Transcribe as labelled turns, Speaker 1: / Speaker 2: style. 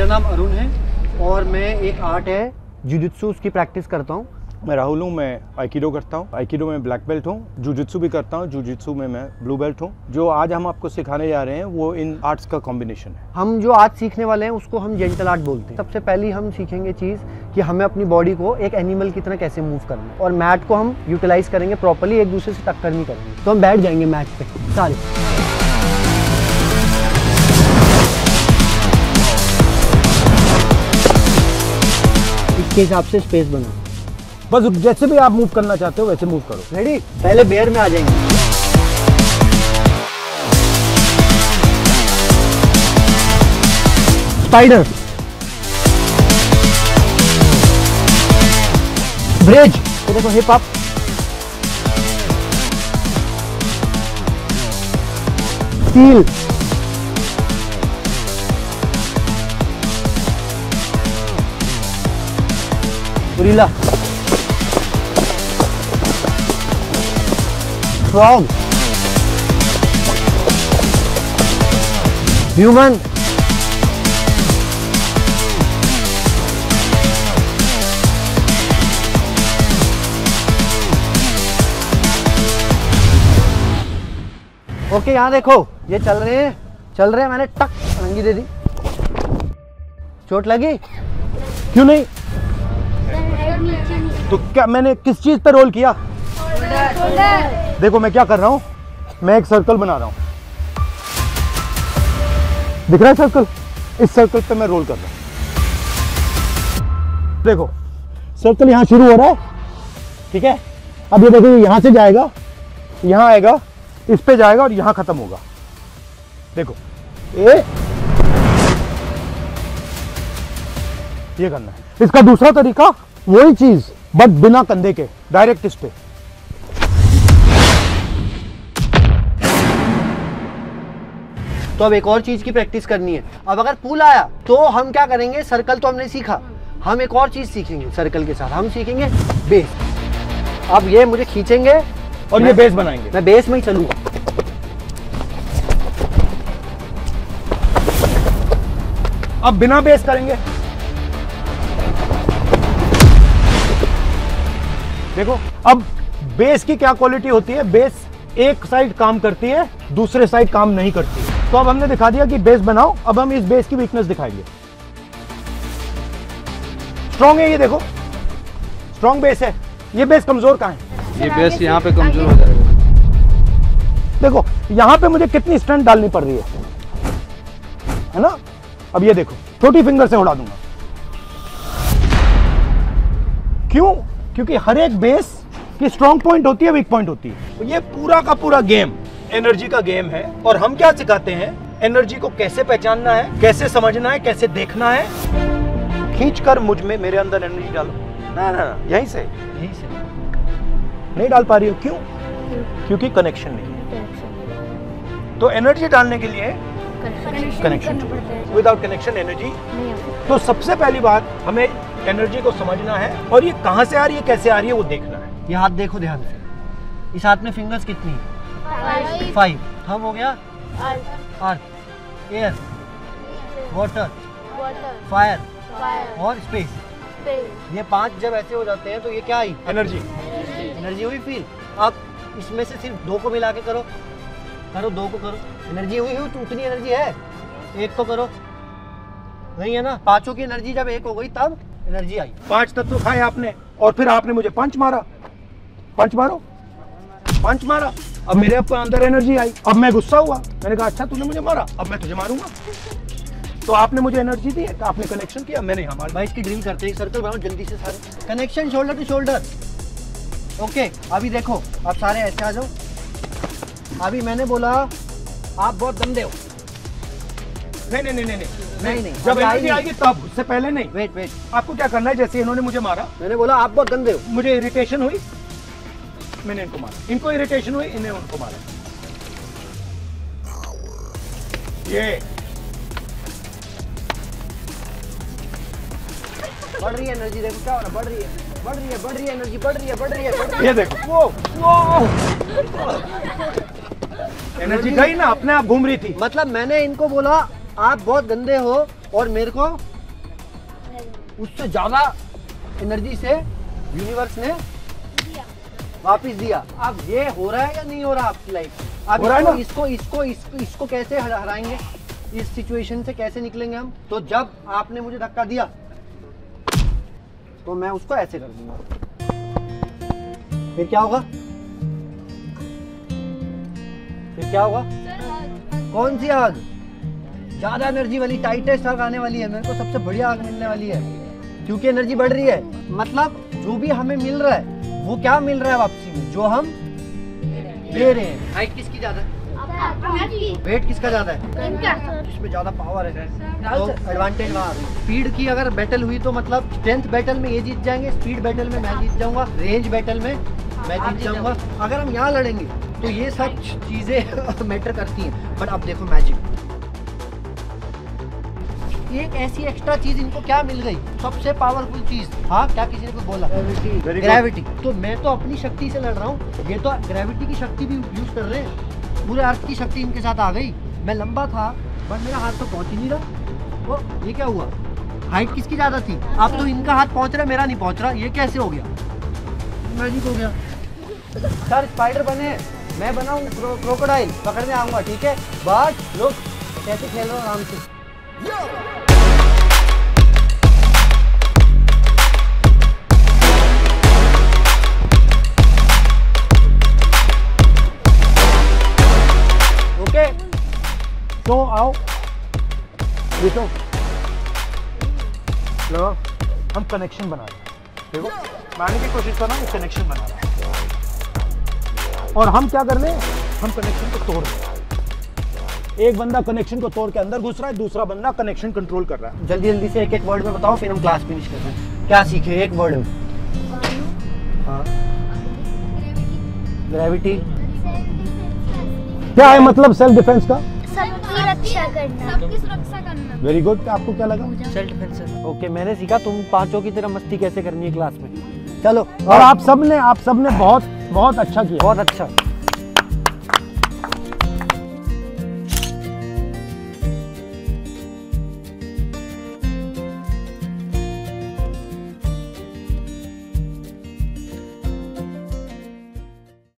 Speaker 1: अरुण है और मैं एक आर्ट है। जुजित्सु उसकी प्रैक्टिस करता हूँ।
Speaker 2: मैं राहुल हूँ मैं आइकिडो करता हूँ। आइकिडो में ब्लैक बेल्ट हूँ। जूजित्सु भी करता हूँ। जूजित्सु में मैं ब्लू बेल्ट हूँ। जो आज हम आपको सिखाने जा रहे हैं वो इन आर्ट्स का कॉम्बिनेशन है।
Speaker 1: हम जो आज सीखने वाले हैं उसको हम जेंटल आर्ट बोलते हैं। सबसे पहली हम सीखेंगे चीज़ कि हमें अपनी बॉडी को एक एनिमल की तरह कैसे मूव करना है। और मैट को हम यूटिलाइज करेंगे प्रॉपरली एक दूसरे से टक्कर नहीं करेंगे। तो हम बैठ जाएँगे मैट पे। सारे। इसके हिसाब से स्पेस बनाओ
Speaker 2: बस जैसे भी आप मूव करना चाहते हो वैसे मूव करो।
Speaker 1: रेडी पहले बेयर में आ जाएँगे। स्पाइडर ब्रिज तो देखो hip up steel gorilla frog human. Okay यहाँ देखो, ये चल रहे हैं, चल रहे हैं, मैंने टक रंगी दे दी। चोट लगी?
Speaker 2: क्यों नहीं? तो क्या मैंने किस चीज़ पे रोल किया? देखो, मैं क्या कर रहा हूँ? मैं एक सर्कल बना रहा हूँ। दिख रहा है सर्कल इस सर्कल पे मैं रोल कर रहा हूँ। देखो सर्कल यहाँ शुरू हो रहा है, ठीक है? अब ये देखो यहाँ से जाएगा, यहाँ आएगा, इस पे जाएगा और यहाँ खत्म होगा। देखो, ए, ये करना है। इसका दूसरा तरीका वही चीज़ बट बिना कंधे के डायरेक्ट इस पे
Speaker 1: तो अब एक और चीज़ की प्रैक्टिस करनी है। अब अगर पुल आया तो हम क्या करेंगे? सर्कल तो हमने सीखा। हम एक और चीज़ सीखेंगे सर्कल के साथ। हम सीखेंगे बेस अब ये मुझे खींचेंगे
Speaker 2: और ये बेस बनाएँगे।
Speaker 1: मैं बेस में ही चलूँगा।
Speaker 2: अब बिना बेस करेंगे। देखो अब बेस की क्या क्वालिटी होती है? बेस एक साइड काम करती है दूसरे साइड काम नहीं करती। तो अब हमने दिखा दिया कि बेस बनाओ अब हम इस बेस की वीकनेस दिखाएँगे। स्ट्रॉन्ग है ये देखो। स्ट्रॉन्ग बेस है। ये बेस कमज़ोर कहाँ है?
Speaker 3: ये बेस यहाँ पे कमज़ोर हो जाएगा
Speaker 2: देखो यहाँ पे मुझे कितनी स्ट्रेंथ डालनी पड़ रही है? है ना? अब ये देखो छोटी फिंगर से उड़ा दूँगा। क्यों? क्योंकि हर एक बेस की स्ट्रॉन्ग पॉइंट होती है वीक पॉइंट होती है। तो ये पूरा का पूरा गेम एनर्जी का गेम है। और हम क्या सिखाते हैं? एनर्जी को कैसे पहचानना है कैसे समझना है कैसे देखना है? खींच कर मुझमें मेरे अंदर एनर्जी डालो। ना ना ना यहीं से।
Speaker 1: यही से।
Speaker 2: नहीं डाल पा रही हो? क्यों? क्योंकि कनेक्शन नहीं है। तो एनर्जी डालने के लिए कनेक्शन विदाउट कनेक्शन एनर्जी तो सबसे पहली बात हमें एनर्जी को समझना है और ये कहाँ से आ रही है कैसे आ रही है वो देखना है।
Speaker 1: ये हाथ देखो ध्यान से। इस हाथ में फिंगर्स कितनी है? फाइव हम हो गया? अर्थ एयर वाटर फायर और स्पेस ये पाँच जब ऐसे हो जाते हैं तो ये क्या आई?
Speaker 2: एनर्जी
Speaker 1: एनर्जी हुई फील अब इसमें से सिर्फ़ दो को मिला के करो। करो दो को करो। एनर्जी हुई हुई तो उतनी एनर्जी है। एक को करो। नहीं है ना? पाँचों की एनर्जी जब एक हो गई तब एनर्जी आई।
Speaker 2: पाँच तत्व खाए आपने और फिर आपने मुझे पंच मारा। पंच मारो। पंच मारा। अब मेरे अंदर एनर्जी आई। अब मैं गुस्सा हुआ। मैंने कहा अच्छा तूने मुझे मारा। अब मैं तुझे मारूँगा। तो आपने मुझे एनर्जी दी तो आपने कनेक्शन किया। मैंने हमारे
Speaker 1: भाई इसकी ड्रिल करते हैं सर्कल बनाओ जल्दी से सारे। Connection shoulder to shoulder okay अभी देखो अब सारे ऐसे आ जाओ। अभी मैंने बोला, आप बहुत गंदे हो।
Speaker 2: नहीं नहीं नहीं नहीं
Speaker 1: नहीं, नहीं,
Speaker 2: जब एनर्जी आएगी तब उससे पहले नहीं।
Speaker 1: वेट वेट
Speaker 2: आपको क्या करना है? जैसे इन्होंने मुझे मारा।
Speaker 1: मैंने बोला आप बहुत गंदे हो।
Speaker 2: मुझे इरिटेशन हुई। मैंने इनको मारा। इनको इरिटेशन हुई इन्हें उनको मारा। ये।
Speaker 1: बढ़ रही है एनर्जी देखो क्या हो रहा है बढ़ रही है। बढ़ रही है बढ़ रही है एनर्जी बढ़ रही है बढ़ रही है
Speaker 2: ये देखो। वो वो। एनर्जी गई ना अपने आप घूम रही थी।
Speaker 1: मतलब मैंने इनको बोला आप बहुत गंदे हो और मेरे को उससे ज़्यादा एनर्जी से यूनिवर्स ने वापिस दिया। अब ये हो रहा है या नहीं हो रहा आपकी लाइफ अब
Speaker 2: हो
Speaker 1: इसको, इसको इसको इसको इसको कैसे हराएँगे? इस सिचुएशन से कैसे निकलेंगे हम? तो जब आपने मुझे धक्का दिया तो मैं उसको ऐसे कर दूँगा। फिर क्या होगा? फिर क्या होगा? कौन सी आग? ज़्यादा एनर्जी वाली टाइटेस्ट आग आने वाली है। मेरे को सबसे बढ़िया आग मिलने वाली है। क्योंकि एनर्जी बढ़ रही है। मतलब जो भी हमें मिल रहा है वो क्या मिल रहा है वापसी में? जो हम दे रहे हैं। हाइट किसकी ज़्यादा? है वेट किसका ज़्यादा है? इसमें ज़्यादा पावर है। तो एडवांटेज वहाँ स्पीड की अगर बैटल हुई तो मतलब स्ट्रेंथ बैटल में ये जीत जाएँगे स्पीड बैटल में मैं जीत जाऊँगा रेंज बैटल में मैं जीत जाऊँगा। अगर हम यहाँ लड़ेंगे तो ये सब चीज़ें मैटर करती हैं। बट अब देखो मैजिक एक ऐसी एक्स्ट्रा चीज़ इनको क्या मिल गई? सबसे पावरफुल चीज़। हाँ क्या किसी ने कुछ बोला? ग्रेविटी तो मैं तो अपनी शक्ति से लड़ रहा हूँ। ये तो ग्रेविटी की शक्ति भी यूज़ कर रहे हैं। पूरे अर्थ की शक्ति इनके साथ आ गई। मैं लंबा था बट मेरा हाथ तो पहुँच ही नहीं रहा। वो ये क्या हुआ? हाइट किसकी ज़्यादा थी? अब तो इनका हाथ पहुँच रहा मेरा नहीं पहुँच रहा। ये कैसे हो गया? मैजिक हो गया। सर स्पाइडर बने मैं बनाऊँ क्रो, क्रोकोडाइल पकड़ने आऊँगा ठीक है? बट लोग कैसे खेल रहे हो आराम से। ओके
Speaker 2: तो आओ देखो लो हम कनेक्शन बना रहे हैं देखो मारने की कोशिश कर रहा हूँ कनेक्शन बना रहा हूँ। और हम क्या कर रहे हैं? हम कनेक्शन को तोड़ रहे हैं। एक बंदा कनेक्शन को तोड़ के अंदर घुस रहा है दूसरा बंदा कनेक्शन कंट्रोल कर रहा है।
Speaker 1: जल्दी जल्दी से एक एक वर्ड में बताओ फिर हम क्लास फिनिश करते हैं। क्या सीखे? एक वर्ड में हाँ। ग्रेविटी
Speaker 2: क्या है मतलब सेल्फ डिफेंस का?
Speaker 3: सबकी रक्षा करना। सबकी सुरक्षा करना।
Speaker 2: वेरी गुड आपको क्या लगा?
Speaker 1: सेल्फ डिफेंस ओके मैंने सीखा तुम पाँचों की तरह मस्ती कैसे करनी है क्लास में? चलो
Speaker 2: और आप सबने आप सबने बहुत बहुत अच्छा किया।
Speaker 1: बहुत अच्छा।